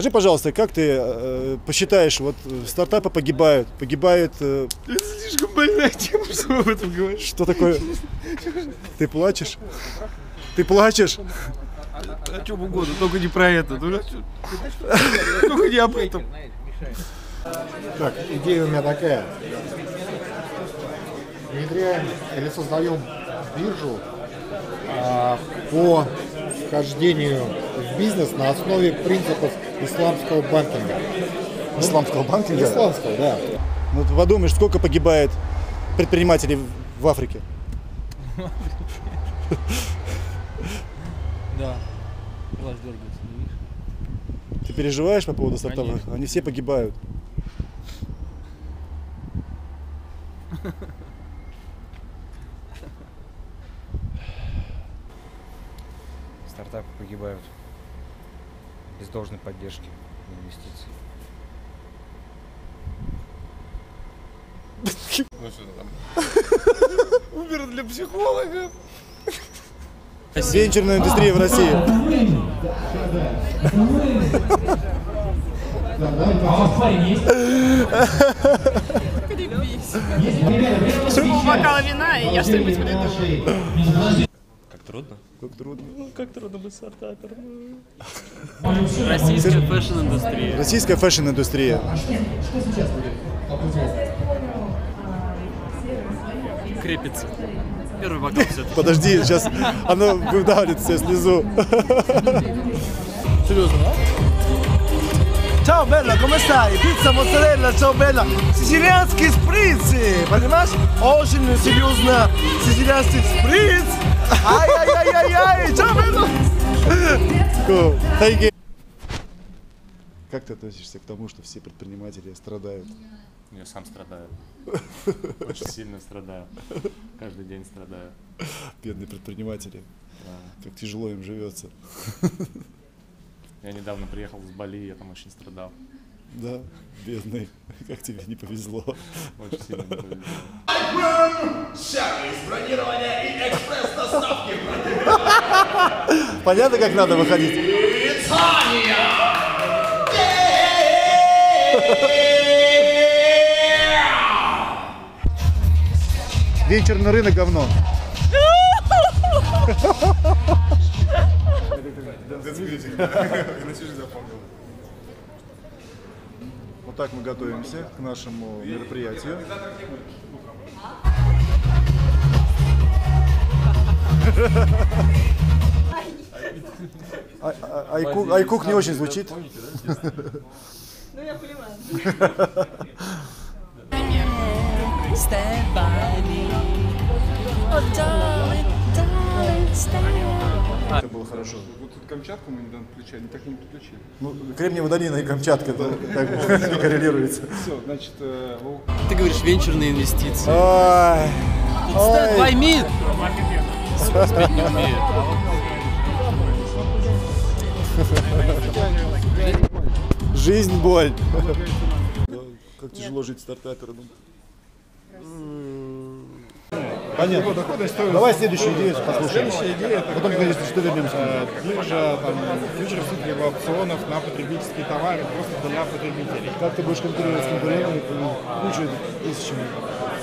Скажи, пожалуйста, как ты э, посчитаешь, вот э, стартапы погибают, погибает... э, Это слишком больная тема, чтобы об этом говорить. что такое? Ты плачешь? Ты плачешь? О чем угодно, только не про это. Ну, Только не об этом. Так, идея у меня такая. Внедряем или создаем биржу а, по вхождению бизнес на основе принципов исламского банкинга. Исламского банкинга? Исламского, да. Ну ты подумаешь, сколько погибает предпринимателей в- Африке? Да. Глаз дергается, не видишь? Ты переживаешь по поводу стартапов? Они все погибают. Стартапы погибают без должной поддержки инвестиций. Ну что там? Убер для психолога. Венчурная индустрия в России. бокала вина, и я что-нибудь приду. Как трудно? Как трудно. Ну, как трудно быть стартапером. Российская фэшн-индустрия. Российская фэшн-индустрия. Крепится. Первый бокал все Подожди, сейчас оно выдавит себе слезу. Ciao bella, come stai? Pizza mozzarella, ciao bella. Сицилианский шприц, понимаешь? Очень серьезно сицилианский шприц. Ай-яй-яй-яй-яй. Thank you. Как ты относишься к тому, что все предприниматели страдают? Я сам страдаю. Очень сильно страдаю. Каждый день страдаю. Бедные предприниматели. Да. Как тяжело им живется. Я недавно приехал с Бали, я там очень страдал. Да, бедный. Как тебе не повезло. Очень сильно не повезло. Понятно, как надо выходить? Венчурный рынок говно. Вот так мы готовимся к нашему мероприятию. А- а- Айкук, Айкук не очень звучит. Stand by me. Oh, darling, darling, stand. Это было хорошо. Вот тут Камчатку мы недавно включали, не так и не подключили. Ну, Кремниевая долина и Камчатка бы коррелируется. Все, значит, э, Ты говоришь венчурные инвестиции. Ой, me. Спеть не умеет. жизнь боль. Как тяжело жить стартапером. Понятно. Давай следующую идею послушаем. Следующая идея это Потом, конечно, что вернемся. э, биржа там, фьючерсов либо опционов на потребительские товары просто для потребителей. Как ты будешь конкурировать с конкурентами по куче тысячами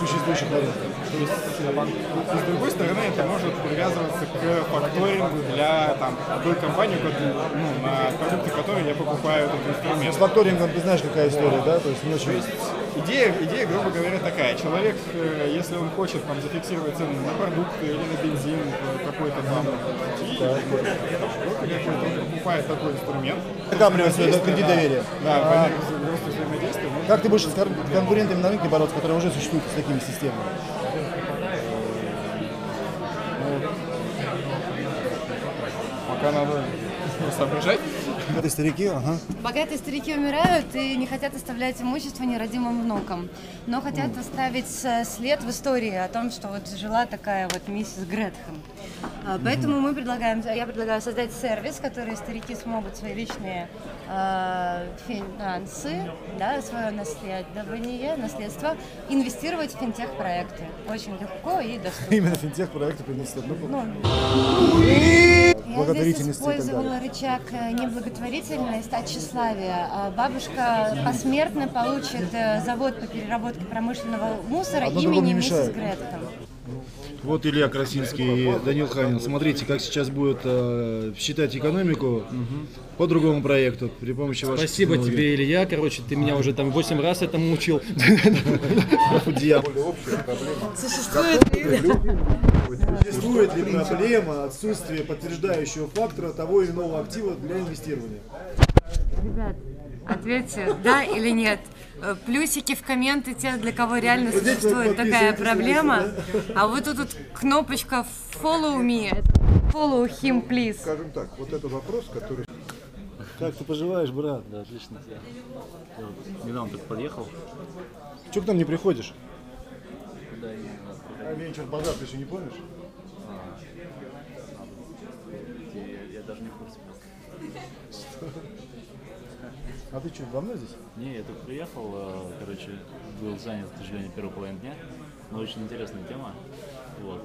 существующих рынков? То есть, э, с другой стороны, это может привязываться к факторингу для там, той компании, ко- ну, на продукты которой я покупаю этот С инструмент. факторингом ты знаешь, какая история, да? То есть не очень... Идея, идея, грубо говоря, такая. Человек, э, если он хочет там, зафиксировать цены на продукты или на бензин э, какой-то там, и, какой-то, он покупает такой инструмент. Накапливать свой кредит доверия. Да, А роста взаимодействия можно Как ты будешь с кон- конкурентами на рынке бороться, которые уже существуют с такими системами? пока надо соображать. Это старики, ага. Богатые старики умирают и не хотят оставлять имущество нерадимым внукам, но хотят оставить э, след в истории о том, что вот жила такая вот миссис Гретхен. А, Поэтому мы предлагаем, я предлагаю создать сервис, который старики смогут свои личные э, финансы, да, свое наследование, наследство инвестировать в финтех-проекты. Очень легко и доступно. Именно финтех проекты принесут. Ну, благотворительности и так использовала рычаг э, не благотворительность, а тщеславие. А Бабушка посмертно получит э, завод по переработке промышленного мусора Одно имени миссис мешает. Вот Илья Красильский и Данил Ханин. Смотрите, как сейчас будет э, считать экономику по другому проекту при помощи ваших Спасибо технологий. тебе, Илья. Короче, ты меня уже там 8 раз этому учил. Существует ли проблема отсутствия подтверждающего фактора того или иного актива для инвестирования? Ребят, ответьте, да или нет. Э, Плюсики в комменты те, для кого реально существует такая проблема. А вот тут вот кнопочка follow me, это follow him, please. Скажем так, вот этот вопрос, который Как ты поживаешь, брат? Да, отлично. Я недавно только подъехал. Че к нам не приходишь? Куда именно? А вечер базар ты еще не помнишь? Я, я даже не в курсе. А ты что, давно здесь? Не, я только приехал, э, короче, был занят, к сожалению, первую половину дня, но очень интересная тема. Вот.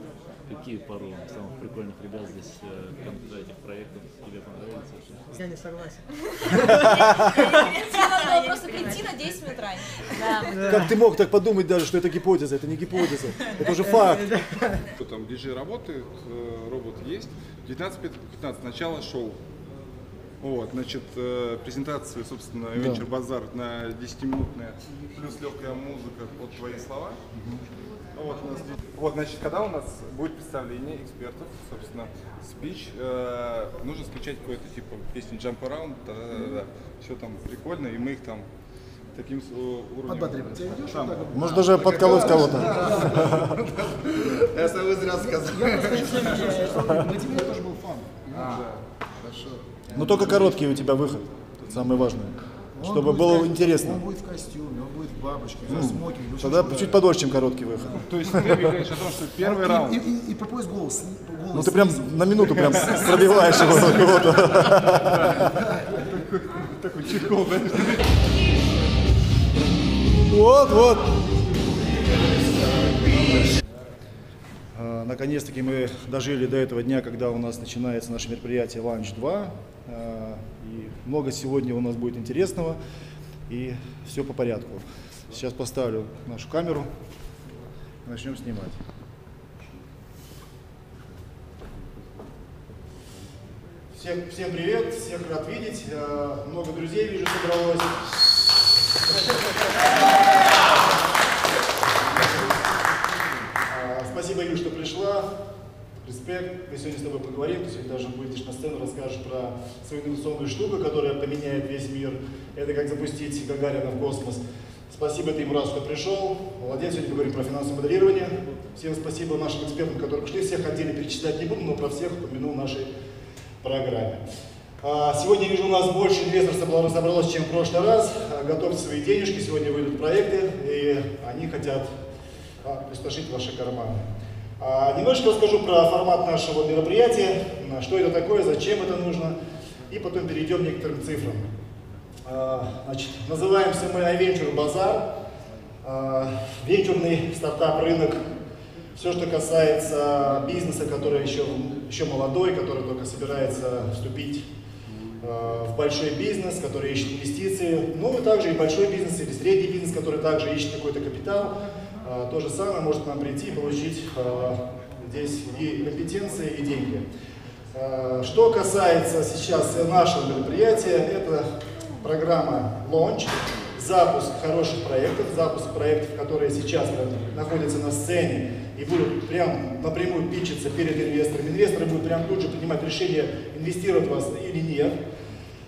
Какие пару самых прикольных ребят здесь э, кон- этих проектов тебе понравились вообще? Я не согласен. Надо было просто прийти на 10 минут раньше. Как ты мог так подумать даже, что это гипотеза? Это не гипотеза, это уже факт. Что там диджей работает, э, робот есть. 19.15, начало шоу. Вот, значит, э, презентация, собственно, Да. вечер базар на 10-минутная, плюс легкая музыка под твои слова. Вот, у нас здесь- вот, значит, когда у нас будет представление экспертов, собственно, спич, э, нужно скачать какой-то типа песню Jump Around, да, все там прикольно, и мы их там таким уровнем. Подбадривать. Там. Может даже подколоть кого-то. Я сам зря сказал. Я просто тебе тоже был фан. Хорошо. Но только короткий у тебя выход. Самое важное. Он Чтобы было интересно. Он будет в костюме, он будет в бабочке, в Ну, смокинге. Тогда чуть подольше, чем короткий выход. То есть ты говоришь о том, что первый И- раунд. И, и, и по пояс голос. голос Ну ты прям на минуту прям пробиваешь его на кого-то. Такой чехол, да? Вот, вот. А, Наконец-таки мы дожили до этого дня, когда у нас начинается наше мероприятие Ланч 2. А, И много сегодня у нас будет интересного. И все по порядку. Сейчас поставлю нашу камеру. Начнем снимать. Всем, всем привет, всех рад видеть. А, Много друзей вижу собралось. Респект. Мы сегодня с тобой поговорим. Ты сегодня даже выйдешь на сцену, расскажешь про свою инновационную штуку, которая поменяет весь мир. Это как запустить Гагарина в космос. Спасибо ты, Мурат, что пришел. Молодец, сегодня поговорим про финансовое моделирование. Всем спасибо нашим экспертам, которые пришли. Всех отдельно перечислять не буду, но про всех упомянул в нашей программе. А, Сегодня, вижу, у нас больше инвесторов собралось, чем в прошлый раз. А, Готовьте свои денежки, сегодня выйдут проекты, и они хотят а, опустошить ваши карманы. А, Немножко расскажу про формат нашего мероприятия, что это такое, зачем это нужно, и потом перейдем к некоторым цифрам. А, Значит, называемся мы iVenture Базар, а, венчурный стартап-рынок, все, что касается бизнеса, который еще, еще молодой, который только собирается вступить в большой бизнес, который ищет инвестиции, ну и также и большой бизнес или средний бизнес, который также ищет какой-то капитал, то же самое может к нам прийти и получить э, здесь и компетенции, и деньги. Э, Что касается сейчас нашего мероприятия, это программа Launch, запуск хороших проектов, запуск проектов, которые сейчас находятся на сцене и будут прям напрямую питчиться перед инвесторами. Инвесторы будут прям тут же принимать решение, инвестировать в вас или нет.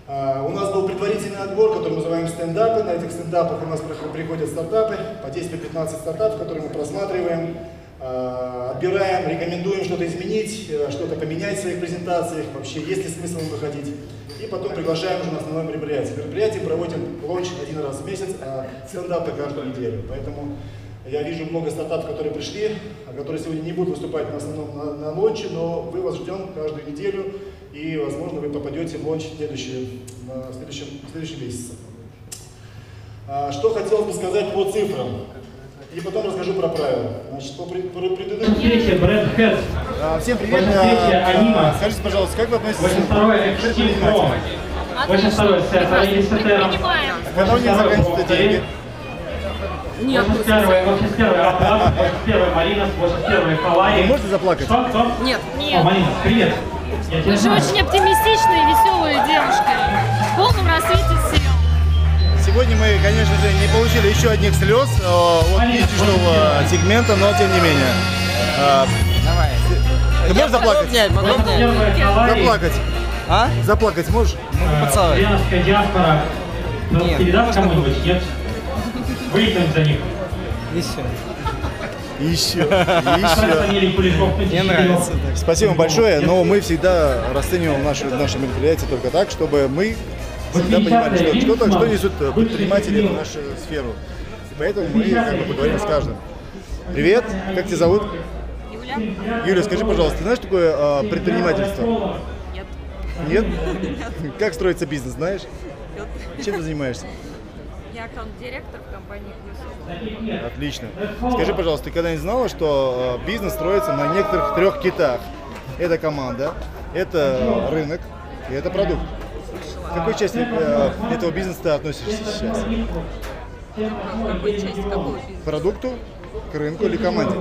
А, У нас был предварительный отбор, который мы называем стендапы. На этих стендапах у нас приход- приходят стартапы, по 10-15 стартапов, которые мы просматриваем, а, отбираем, рекомендуем что-то изменить, э, что-то поменять в своих презентациях, вообще есть ли смысл выходить. И потом приглашаем уже на основное мероприятие. Мероприятие проводим launch один раз в месяц, а стендапы каждую неделю. Поэтому я вижу много стартапов, которые пришли, а которые сегодня не будут выступать на основном на, на launch е, но мы вас ждем каждую неделю, и, возможно, вы попадете в launch в следующий, на следующем, в следующем месяце. А, Что хотелось бы сказать по цифрам. И потом расскажу про правила. Значит, по пред- про предыдущему... Третье, Брэд Хэт. А, Всем привет. Очень третье, А, Анима. а, Скажите, пожалуйста, как вы относитесь к второе, Экстим Про. Очень второе, Сет, Аристотел. Когда у них заканчиваются деньги? Нет. 81 81 Атлас, 81 Маринос, 81 Халаи. Вы можете заплакать? Что, кто? Нет. О, Маринос, привет. Вы же очень оптимистичная и веселая девушка. В полном рассвете сил. Сегодня мы, конечно же, не получили еще одних слез э, от диджитал сегмента, но тем не менее. Э, Ты можешь заплакать? Заплакать. А? Заплакать можешь? Э, Итальянская диаспора. Ну, Передашь кому-нибудь, нет? Выйдем за них. Еще. Еще. Фамилии Куликов, Мне нравится. Спасибо большое, но мы всегда расцениваем наши, наши мероприятия только так, чтобы мы всегда понимали, что, что, что несут э, предприниматели в нашу сферу. И поэтому мы как бы поговорим с каждым. Привет, как тебя зовут? Юля. Юля, скажи, пожалуйста, ты знаешь, что такое э, предпринимательство? Нет. Нет? Как строится бизнес, знаешь? Чем ты занимаешься? Я аккаунт-директор в компании Плюсов. Отлично. Скажи, пожалуйста, ты когда-нибудь знала, что э, бизнес строится на некоторых трех китах? Это команда, это рынок и это продукт. К какой части э, этого бизнеса ты относишься сейчас? Какой части какого бизнеса? Продукту, к рынку или команде?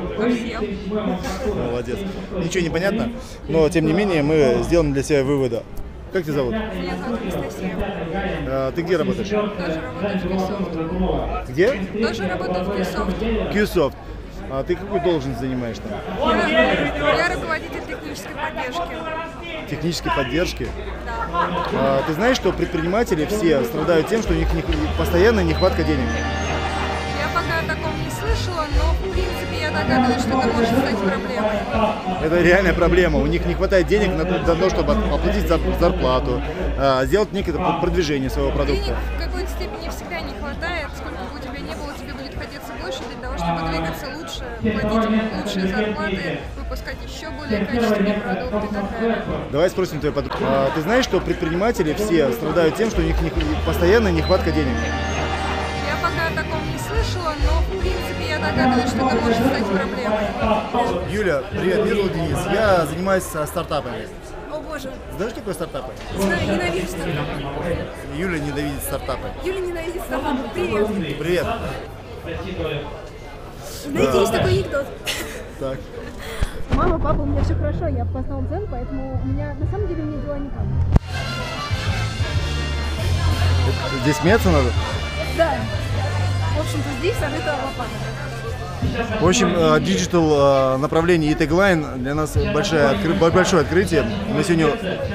Молодец. Ничего не понятно, но тем не менее мы сделаем для себя вывода. Как тебя зовут? Меня зовут Анастасия. Э, ты где работаешь? Тоже работаю в Qsoft. Где? Тоже работаю в Qsoft. Qsoft. А ты какую должность занимаешь там? Я, я руководитель технической поддержки. Технической поддержки? Да. А, Ты знаешь, что предприниматели все страдают тем, что у них не- постоянная нехватка денег? Догадываюсь, что это может стать проблемой. Это реальная проблема. У них не хватает денег на то, чтобы оплатить зар- зарплату, а, сделать некое продвижение своего Денег продукта. в какой-то степени всегда не хватает. Сколько бы у тебя не было, тебе будет хотеться больше для того, чтобы двигаться лучше, платить лучшие зарплаты, выпускать еще более качественные продукты и так далее. Давай спросим твою подругу. А, Ты знаешь, что предприниматели все страдают тем, что у них постоянная нехватка денег? Я пока о таком не слышала, но в принципе догадываюсь, что это может стать проблемой. Юля, привет, меня зовут Денис. Я занимаюсь а, стартапами. О боже, Знаешь, что такое стартапы? знаю, ненавижу стартапы. Юля ненавидит стартапы. Юля ненавидит стартапы. Привет. Привет. Знаете, есть такой анекдот. Так. Мама, папа, у меня все хорошо, я познал дзен, поэтому у меня на самом деле у меня дела не так. Здесь смеяться надо? Да. В общем-то, здесь забита лопата. В общем, э, digital э, направление и Tagline для нас большое, откры- большое открытие. Мы сегодня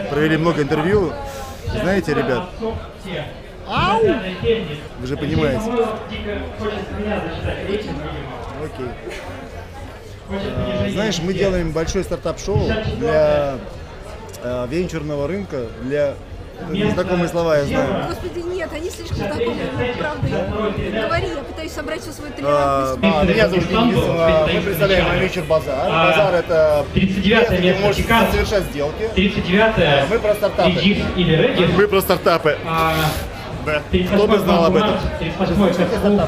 провели много интервью. Знаете, ребят, Ау! вы же понимаете. Окей. Э, Знаешь, мы делаем большой стартап-шоу для э, венчурного рынка, для знакомые слова я знаю. Господи, нет, они слишком знакомы, ну, правда. Говори, пытаюсь собрать все свой А, толерантность. Меня зовут Денис, а, мы представляем вечер базар. Базар это 39 место, Чикаго. совершать сделки. 39 А, Мы про стартапы. Мы про стартапы. Да. Кто бы знал об этом? 38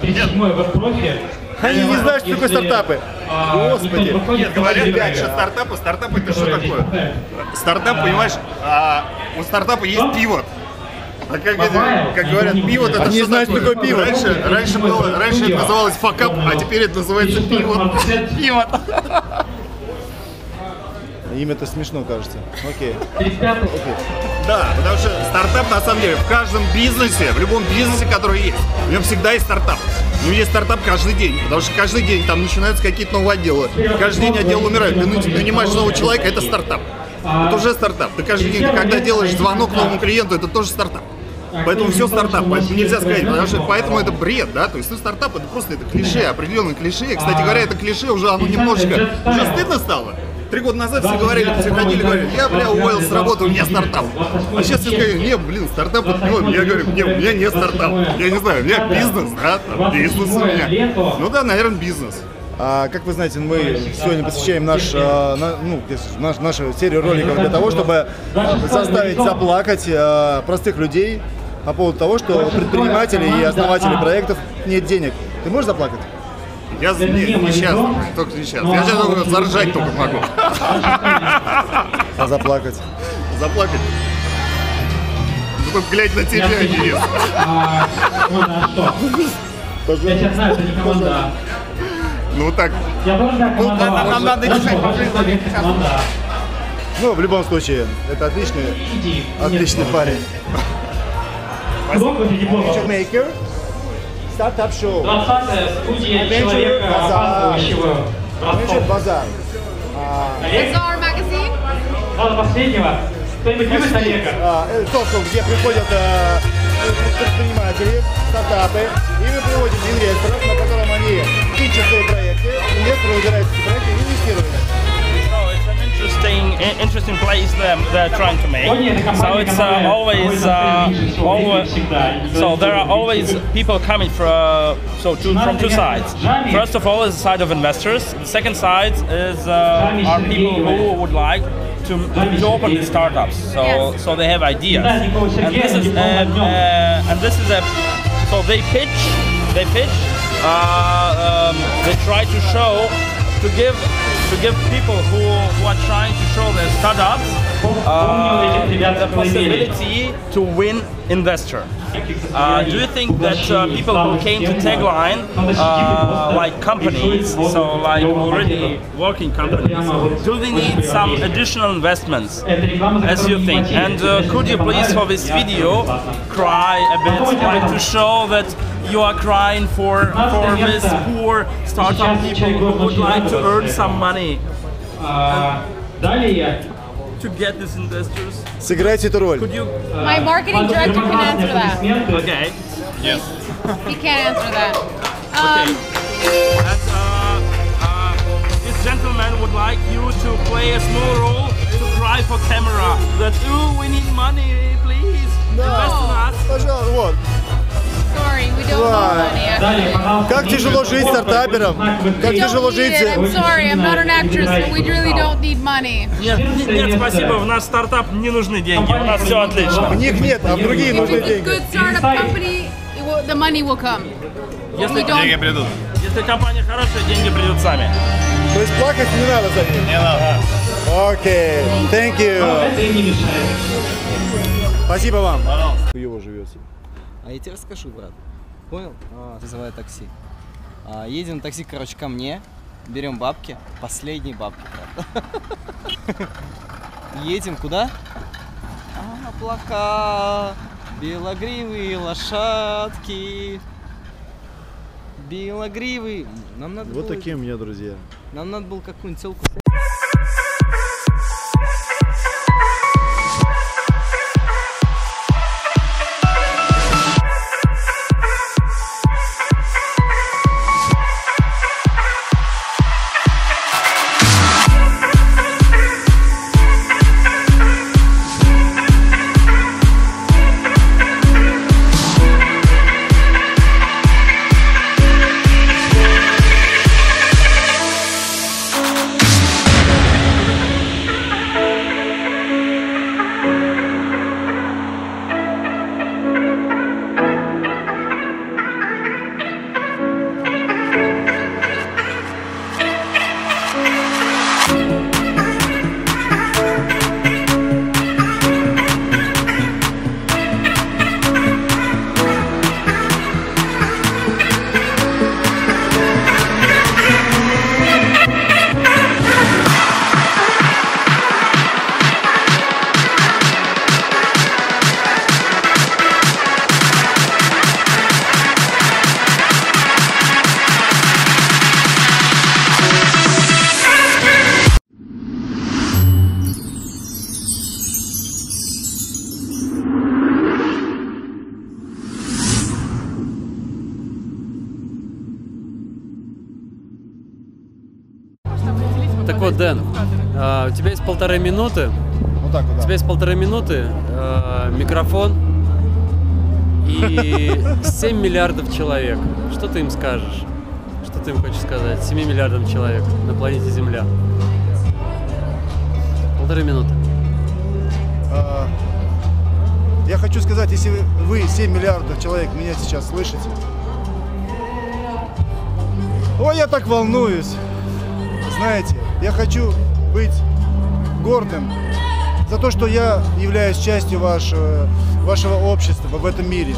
37 веб-профи. Они не знают, что такое стартапы. Господи. Нет, говорят, ребят, что стартапы, стартапы это что такое? Стартап, понимаешь, а у стартапа есть pivot. А как, это- как говорят, pivot это Они что знают, такое? такое pivot. Раньше, раньше, было, раньше это называлось fuckup, а теперь это называется pivot. Pivot. Имя-то смешно, кажется. Окей. Да, потому что стартап на самом деле в каждом бизнесе, в любом бизнесе, который есть, в нем всегда есть стартап. В нем есть стартап каждый день, потому что каждый день там начинаются какие-то новые отделы. Каждый день отдел умирает. Ты нанимаешь нанимаешь нового человека, это стартап. Это уже стартап. Ты каждый день, ты когда делаешь звонок новому клиенту, это тоже стартап. Поэтому все стартап, поэтому нельзя сказать, потому что поэтому это бред, да, то есть ну, стартап это просто это клише, определенное клише. Кстати говоря, это клише уже оно немножечко, уже стыдно стало. Три года назад все говорили, все ходили, говорили, я, бля, уволился с работы, у меня стартап. А сейчас все сказали, не, блин, стартап это не он. Я говорю, не, у меня не стартап. Я не знаю, у меня бизнес, да, там, бизнес у меня. Ну да, наверное, бизнес. А, как вы знаете, мы сегодня посвящаем наш, а, на- ну, наш, нашу серию роликов для того, чтобы а, заставить заплакать а, простых людей по поводу того, что у предпринимателей и основателей проектов нет денег. Ты можешь заплакать? Я не, не сейчас, только не сейчас. но Я сейчас только заржать только могу. А заплакать? Заплакать. Ну, только глядя на тебя, Я интересно. А, команда А что? Я тебя знаю, это не команда. Ну так. Я тоже знаю Ну, команда нам надо решать. Ну, в любом случае, это отличный, отличный парень. Много дипломов. Maker, стартап шоу. 20 студия человека, Bazaar. опаздывающего. Adventure Bazaar. А, Bazaar Magazine. Ладно, последнего. Кто-нибудь любит Олега? а, э, ток-шоу, где приходят э, предприниматели, стартапы, и мы приводим инвесторов, на котором они ищут свои проекты, инвесторы выбирают эти проекты и инвестируют. So interesting, i- interesting place that they're trying to make. So it's uh, always, uh, always, so there are always people coming from, so two, from two sides. First of all is the side of investors. The second side is uh, are people who would like to, to open these startups. So so they have ideas, and this is uh, uh, and this is a so they pitch, they pitch, uh, um, they try to show to give to give people who, who are trying to show their startups uh, the possibility to win investor. Uh, do you think that uh, people who came to Tagline, uh, like companies, so like already working companies, do they need some additional investments, as you think? And uh, could you please, for this video, cry a bit, like to show that you are crying for for this poor startup people who would like to earn some money? Uh, to get these investors? Сыграйте эту роль. Could you? My marketing director can answer that. Okay. Yes. He can't answer that. Um, And uh, uh, this gentleman would like you to play a small role to cry for camera that oh we need money please invest in us. Пожалуйста, вот. Как тяжело жить стартапером? Как тяжело жить... Нет, нет, спасибо, в наш стартап не нужны деньги, у нас все отлично. В них нет, а в другие нужны деньги. Если don't- придут. Если компания хорошая, деньги придут сами. То есть плакать не надо за них? Не надо. Окей, thank you. Спасибо вам. Его живете. А я тебе расскажу, брат. Понял? А, вызываю такси. А, едем на такси, короче, ко мне. Берем бабки. Последние бабки, брат. Едем куда? А, облака. Белогривые лошадки. Белогривые. Нам надо Вот было- такие у меня друзья. Нам надо было какую-нибудь целку Так вот, Дэн, а, у тебя есть полторы минуты. Вот так вот, У да. тебя есть полторы минуты, а, микрофон и 7 миллиардов человек. Что ты им скажешь? Что ты им хочешь сказать? 7 миллиардам человек на планете Земля. Полторы минуты. А, Я хочу сказать, если вы 7 миллиардов человек меня сейчас слышите, Ой, я так волнуюсь. Знаете, я хочу быть гордым за то, что я являюсь частью вашего, вашего общества в этом мире.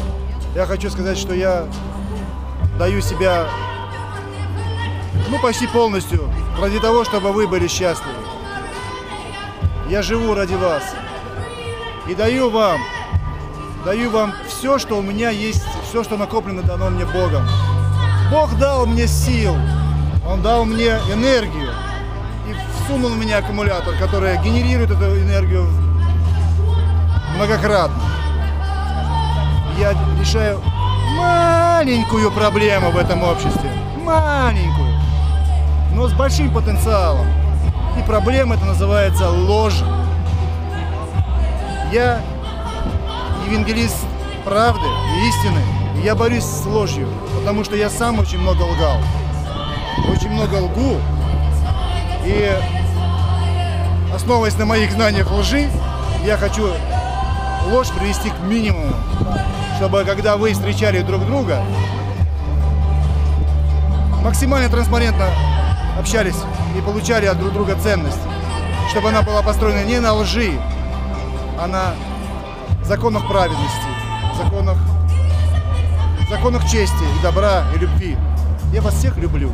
Я хочу сказать, что я даю себя ну, почти полностью ради того, чтобы вы были счастливы. Я живу ради вас и даю вам, даю вам все, что у меня есть, все, что накоплено, дано мне Богом. Бог дал мне сил, Он дал мне энергию и всунул в меня аккумулятор, который генерирует эту энергию многократно. Я решаю маленькую проблему в этом обществе, маленькую, но с большим потенциалом. И проблема это называется ложь. Я евангелист правды и истины. И я борюсь с ложью, потому что я сам очень много лгал. Очень много лгу. И основываясь на моих знаниях лжи, я хочу ложь привести к минимуму, чтобы когда вы встречали друг друга, максимально транспарентно общались и получали от друг друга ценность, чтобы она была построена не на лжи, а на законах праведности, законах, законах чести и добра и любви. Я вас всех люблю.